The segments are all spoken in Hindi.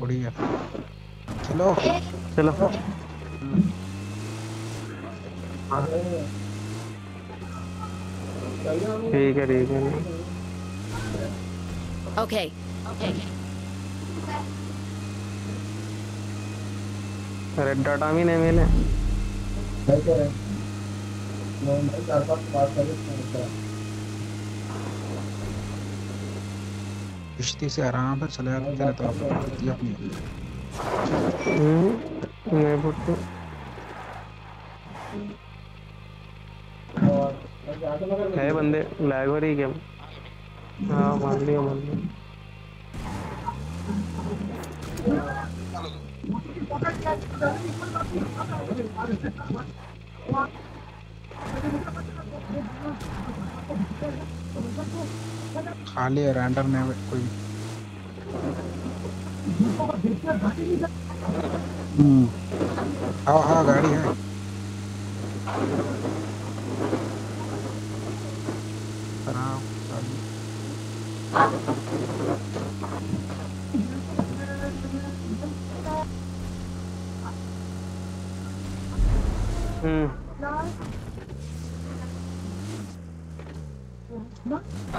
बढ़िया। चलो। चलो। ठीक है ठीक है। Okay. Okay. रेड डाटा भी नहीं मिले। नहीं चार पाँच बात कर किश्ती से आराम से चले जाते तेरे तरफ़ ये अपनी। पुट्टू है बंदे लैग हो रही गेम हाँ मान लिया मान लिया। खाली है रैंडर में कोई। हाँ हाँ गाड़ी है।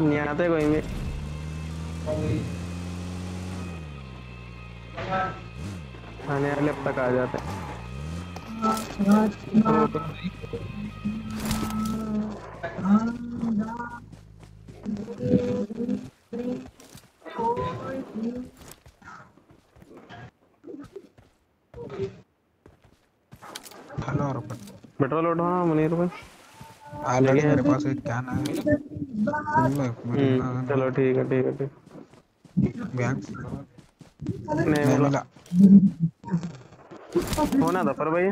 नहीं आते कोई भी। आने वाले अब तक आ जाते। हेलो और पेट्रोल उठाओ मुनीर भाई ऑलरेडी मेरे पास एक कैन है? हम्म चलो ठीक है ठीक है ठीक बैंक नहीं मिला। होना था पर भाई?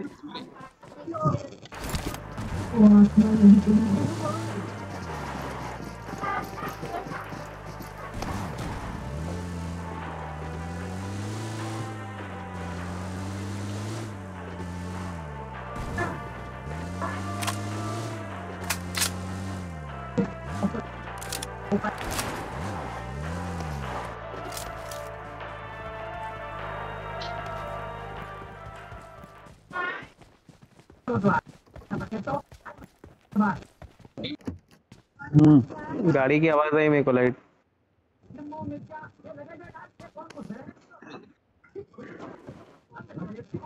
गाड़ी की आवाज़ आई मेरे को लाइट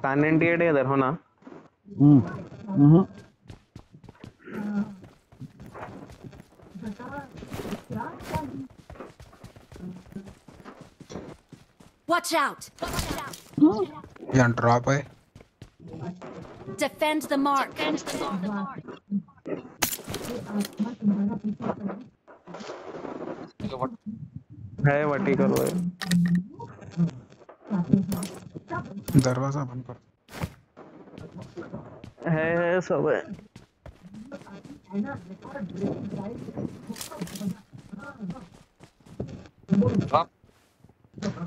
नाइनटी एट इधर हो ना। Watch out! यहाँ ड्रॉप है। Defend the mark. है वर्टिकल वो दरवाज़ा बंद कर। है है सब है।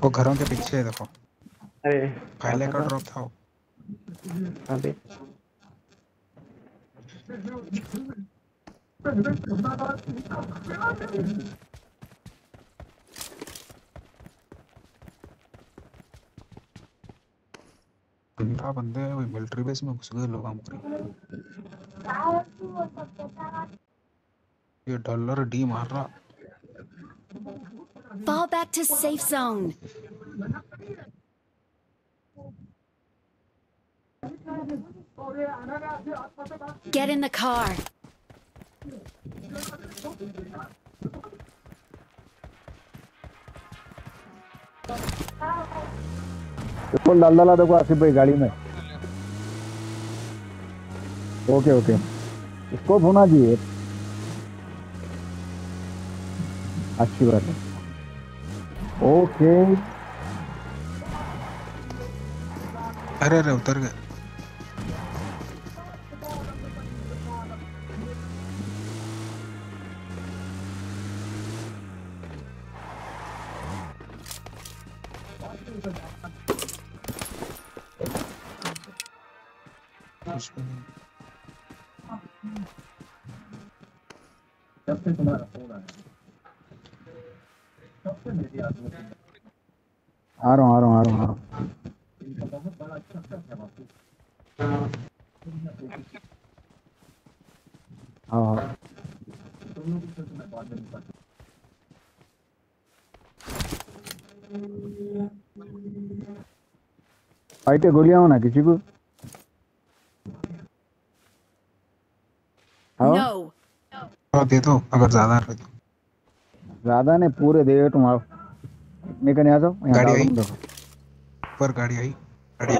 वो घरों के पीछे है देखो। अरे। पहले का ड्रॉप था वो। अभी पंद्रह बंदे वही मिलिट्री बेस में घुस गए लोग हमको ये डॉलर डी मार रहा Fall back to safe zone. Get in the car. Petrol डाल डाला देखो, आसिफ भाई गाड़ी में। Okay okay. स्कोप होना चाहिए अच्छी बात है। ओके। अरे अरे, उतर गए। जब से तुम्हारा फ़ोन आया तब से मेरी आदमी आ रहा हूँ आ रहा हूँ आ रहा हूँ बहुत बड़ा अच्छा है बापू हाँ तुम लोग बाद में फाइटे गोलियाँ हो ना किसी को हाँ No. दे दो अगर ज़्यादा रहे तो ज़्यादा नहीं पूरे दे तुम आओ मैं कहने आ जाओ यहाँ गाड़ी आई। दूँ देखो ऊपर गाड़ी आई गाड़ी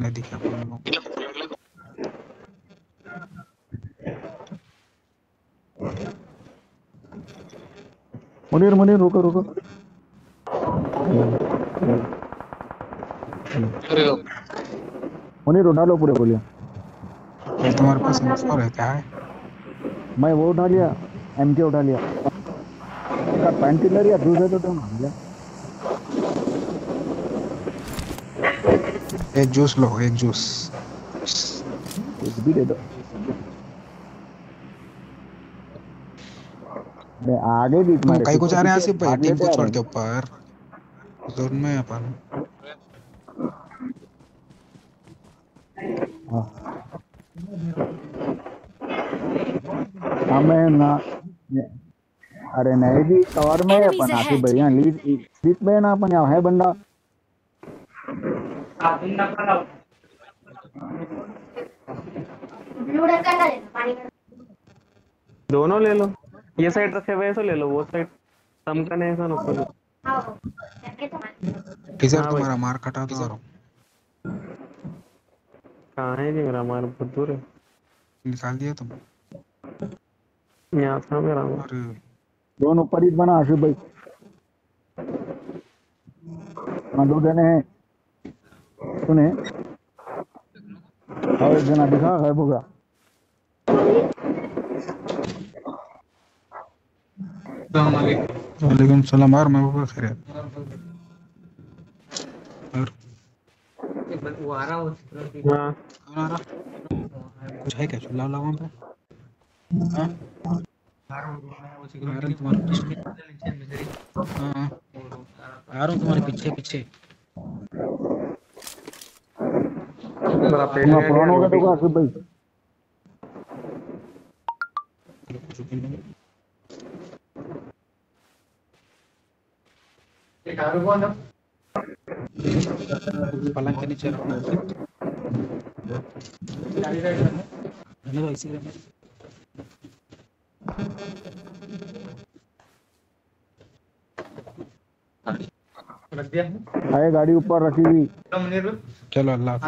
नहीं दिखा मुनीर मुनीर रुको रुको। मुनीर उठा लो पूरे गोलियाँ। ये तुम्हारे पास और है क्या? है मैं वो उठा लिया एम के उठा लिया। इसका पेंटिलर या जूस है तो तुम लिया? एक जूस लो एक जूस। कुछ भी दे दो। मैं आगे भी तुम कहीं को जा रहे हैं आसिफ भाई? टीम को छोड़ के ऊपर। जोन में अपन। हाँ। हाँ, ना अरे नहीं जी कवर में अपन आके. बढ़िया लीड लीड में ना अपन है बंदा। दोनों ले लो। ये साइड रखे हुए ऐसा ले लो वो साइड कम का नहीं ऐसा नको लो टीचर हाँ तुम्हारा मार कटा तो करो कहाँ है जी मेरा मार? बहुत दूर है. निकाल दिया तुम. यहाँ था मेरा मार. दोनों ऊपर ही बना आशिफ भाई. हाँ दो जने हैं. सुने? और जना दिखा गायब हो गया वालेकुम सलाम और मैं ऊपर खैर और वो आ रहा हाँ कौन आ रहा कुछ है क्या चुल्ला वाला वहाँ पे हाँ आ रहा हूँ तुम्हारे पीछे हाँ। आ रहा हूँ तुम्हारे पीछे पीछे मेरा पेट तुम्हारा पुराना होगा तो आशिफ भाई पलंग के नीचे इसी दो। है गाड़ी ऊपर रखी हुई चलो अल्लाह।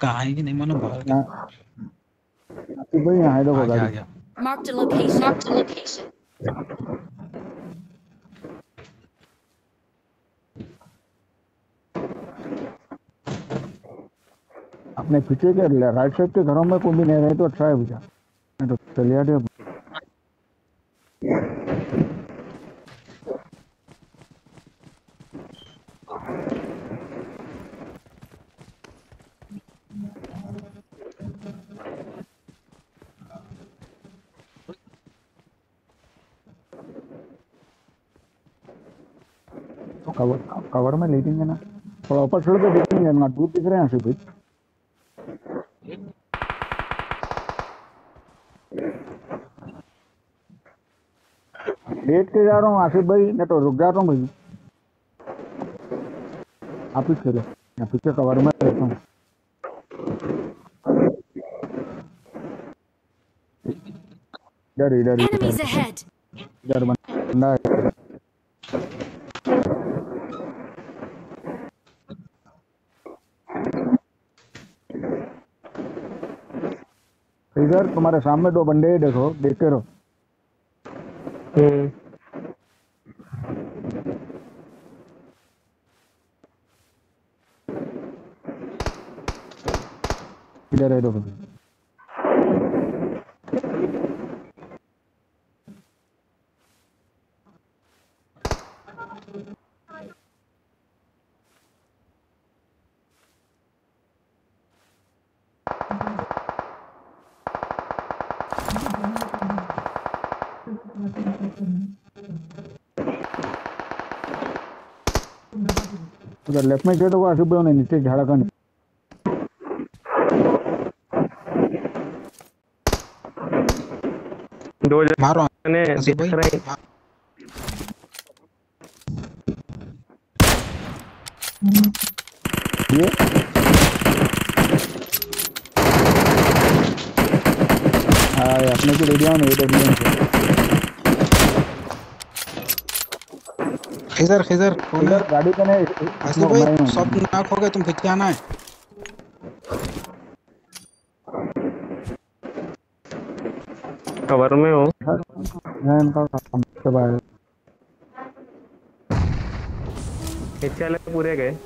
कहाँ है कि नहीं मानो बाहर भाई यहाँ है देखो आ गया आ गाड़ी गया Marked a location. Marked a अपने पीछे के राइट साइड के घरों में कोई भी नहीं रहे तो अच्छा है भैया। नहीं तो आते तो कवर कवर में लेटेंगे ना? थोड़ा ऊपर छोड़ के देखेंगे ना, दूर दिख रहे हैं आशिफ लेट के जा रहा हूँ आसिफ भाई नहीं तो रुक जाता हूँ भाई आप ही चले मैं पीछे कवर में रहता हूँ इधर इधर इधर बंदा है इधर तुम्हारे सामने दो बंदे हैं, देखो देखते रहो हम्म इधर है देखो उधर लेफ़्ट में देखो आशुभ भाई उन्हें नीचे झाड़ा का दो जन मारो आसिफ दिख रहे हाँ, ये। हाँ ये अपने को रेडियो में एडब्ल्यूएम से खिजर खिजर कौन है गाड़ी कने आसिफ भाई सब नाक हो गए तुम पीछे आना है? कवर में हो। मैं इनका काम के बाद नीचे वाले पूरे गए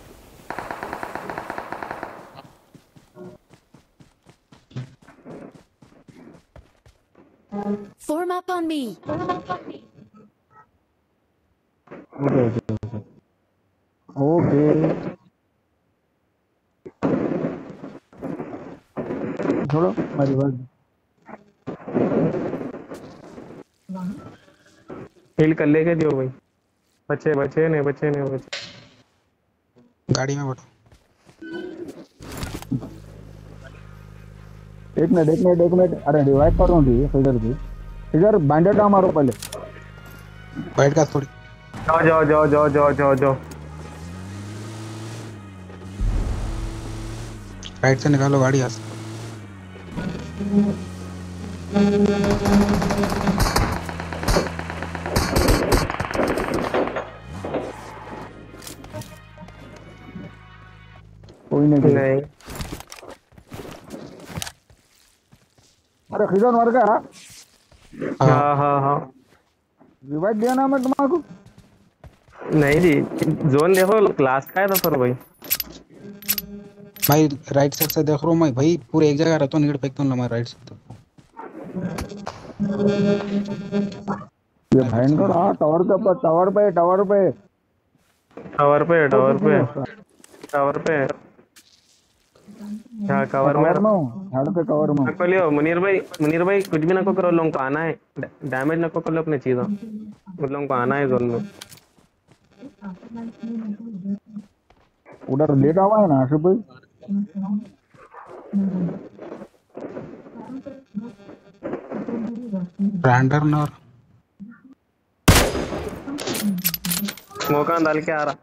Form up on me. Form up on me. Okay. Okay okay छोड़ो हमारी बात। हील कर लेके दियो भाई। बचे बचे नहीं बचे नहीं बचे। गाड़ी में बैठो। एक मिनट एक मिनट एक मिनट। अरे रिवाइव कर रहा हूँ इधर की। इधर बैंडेड मारो पहले। बैठ का थोड़ी। जाओ जाओ जाओ जाओ जाओ जाओ जाओ। राइट से निकालो गाड़ी यहाँ से। कोई नहीं नहीं। अरे खिजन मर गया हाँ? हाँ हाँ हाँ। रिवाइव दिया ना मैं तुम्हारे नहीं जी जोन देखो क्लास का है तो फिर भाई भाई राइट साइड से देख रहा हूँ मैं भाई पूरे एक जगह रहता हूँ नीड फेंकता हूँ मैं राइट साइड ये भयंकर हाँ टावर के ऊपर टावर पे टावर पे। टावर पे टावर पे। टावर पे हाँ। कवर में कवर में हूँ झाड़ पे कवर में हूँ। लियो मुनीर भाई मुनीर भाई कुछ भी नको करो लोगों को आना है। डैमेज नको कर लो अपने चीज़ों। लोगों को आना है जोन में। उधर लेटा हुआ है ना आशिफ भाई? ब्रांडर और मौका डाल के आ रहा?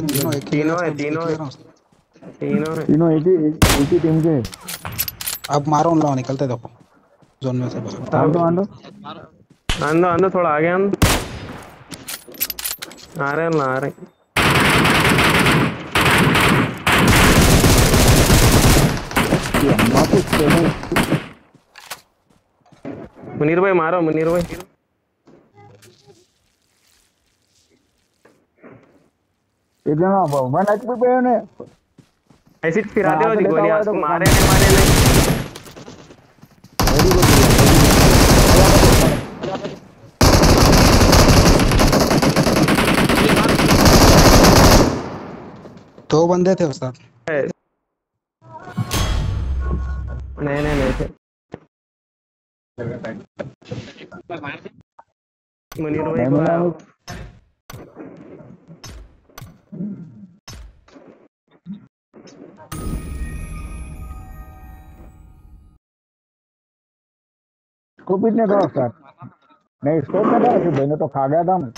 पूरे तीनों एक तीनों है, तीनों है। तीनों है। तीनों एक ही एक एक ही टीम के अब मारो उन लोगों निकलते देखो। जोन में से बाहर आंदो आंदो। आंदो आंदो। थोड़ा आगे आंदो। आ रहे हैं ना आ रहे हैं। मुनीर भाई मारो मुनीर भाई। एक जना वन एचपी पे है ऐसी फिरा दे वाली गोली है मारे नहीं मारे गुड दो बंदे थे उस नहीं नहीं नहीं भाई स्कोप इतने करो सर। नहीं स्कोप में था कि मैंने तो खा गया था। मैं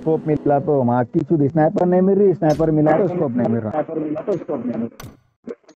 स्कोप मिला तो माँ की स्नाइपर नहीं मिल रही स्नाइपर मिला तो स्कोप नहीं मिल रहा, स्नाइपर मिला तो स्कोप नहीं मिल रहा।